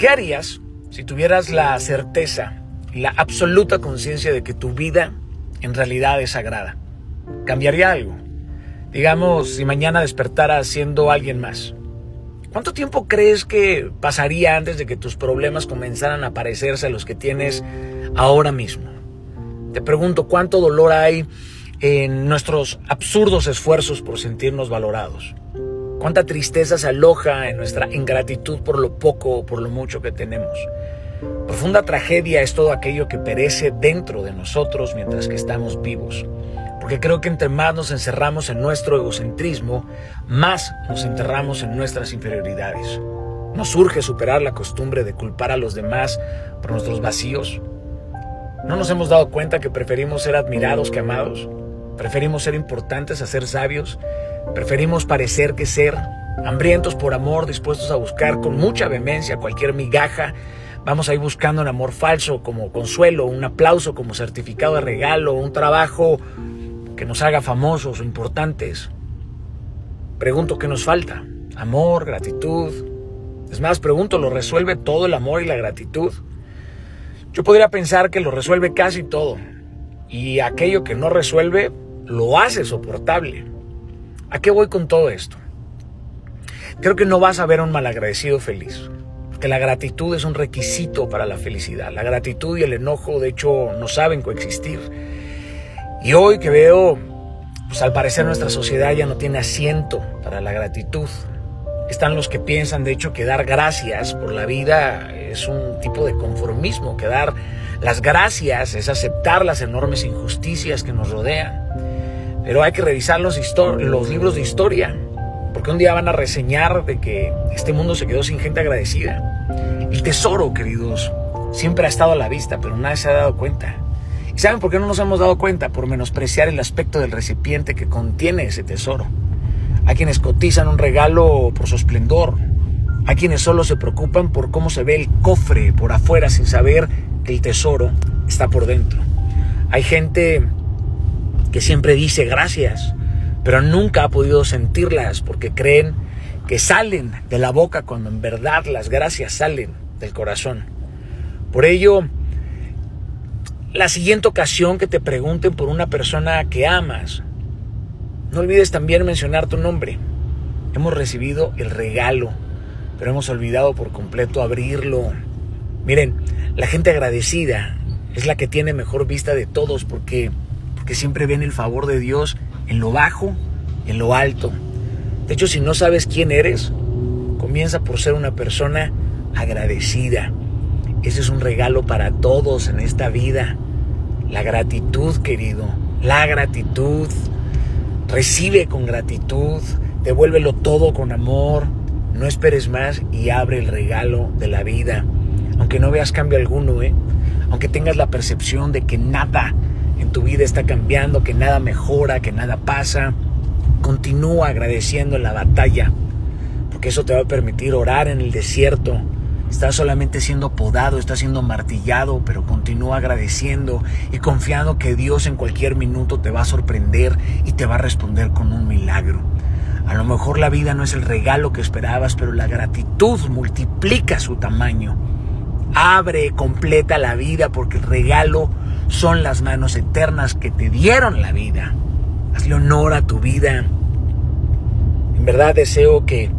¿Qué harías si tuvieras la certeza, la absoluta conciencia de que tu vida en realidad es sagrada? ¿Cambiaría algo? Digamos, si mañana despertaras siendo alguien más. ¿Cuánto tiempo crees que pasaría antes de que tus problemas comenzaran a parecerse a los que tienes ahora mismo? Te pregunto, ¿cuánto dolor hay en nuestros absurdos esfuerzos por sentirnos valorados? ¿Cuánta tristeza se aloja en nuestra ingratitud por lo poco o por lo mucho que tenemos? Profunda tragedia es todo aquello que perece dentro de nosotros mientras que estamos vivos. Porque creo que entre más nos encerramos en nuestro egocentrismo, más nos enterramos en nuestras inferioridades. Nos surge superar la costumbre de culpar a los demás por nuestros vacíos. ¿No nos hemos dado cuenta que preferimos ser admirados que amados? ¿Preferimos ser importantes a ser sabios? ¿Preferimos parecer que ser? Hambrientos por amor, dispuestos a buscar con mucha vehemencia cualquier migaja Vamos a ir buscando un amor falso como consuelo, un aplauso como certificado de regalo, un trabajo que nos haga famosos o importantes. Pregunto qué nos falta. Amor, gratitud. Es más, pregunto, ¿lo resuelve todo el amor y la gratitud? Yo podría pensar que lo resuelve casi todo. Y aquello que no resuelve, lo hace soportable. ¿A qué voy con todo esto? Creo que no vas a ver a un malagradecido feliz. Que la gratitud es un requisito para la felicidad. La gratitud y el enojo, de hecho, no saben coexistir. Y hoy que veo, pues al parecer nuestra sociedad ya no tiene asiento para la gratitud. Están los que piensan, de hecho, que dar gracias por la vida es un tipo de conformismo, que dar las gracias es aceptar las enormes injusticias que nos rodean. Pero hay que revisar los, libros de historia, porque un día van a reseñar de que este mundo se quedó sin gente agradecida. El tesoro, queridos, siempre ha estado a la vista, pero nadie se ha dado cuenta. ¿Y saben por qué no nos hemos dado cuenta? Por menospreciar el aspecto del recipiente que contiene ese tesoro. Hay quienes cotizan un regalo por su esplendor. Hay quienes solo se preocupan por cómo se ve el cofre por afuera sin saber que el tesoro está por dentro. Hay gente que siempre dice gracias, pero nunca ha podido sentirlas porque creen que salen de la boca cuando en verdad las gracias salen del corazón. Por ello, la siguiente ocasión que te pregunten por una persona que amas, no olvides también mencionar tu nombre. Hemos recibido el regalo, pero hemos olvidado por completo abrirlo. Miren, la gente agradecida es la que tiene mejor vista de todos porque, porque siempre ven el favor de Dios en lo bajo y en lo alto. De hecho, si no sabes quién eres, comienza por ser una persona agradecida. Ese es un regalo para todos en esta vida. La gratitud, querido. La gratitud. Recibe con gratitud. Devuélvelo todo con amor. No esperes más y abre el regalo de la vida. Aunque no veas cambio alguno, ¿eh? Aunque tengas la percepción de que nada en tu vida está cambiando, que nada mejora, que nada pasa. Continúa agradeciendo en la batalla, porque eso te va a permitir orar en el desierto, Estás solamente siendo podado, estás siendo martillado, pero continúa agradeciendo y confiando que Dios en cualquier minuto te va a sorprender y te va a responder con un milagro. A lo mejor la vida no es el regalo que esperabas, pero la gratitud multiplica su tamaño. Abre, completa la vida, porque el regalo son las manos eternas que te dieron la vida. Hazle honor a tu vida. En verdad deseo que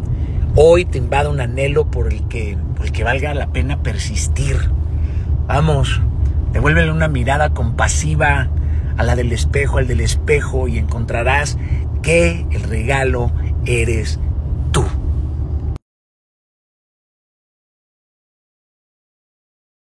hoy te invada un anhelo por el que el que valga la pena persistir. Vamos, devuélvele una mirada compasiva a la del espejo, al del espejo, y encontrarás que el regalo eres